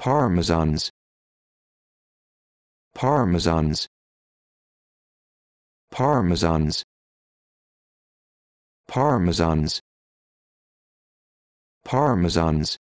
parmesans. Parmesans. Parmesans. Parmesans. Parmesans.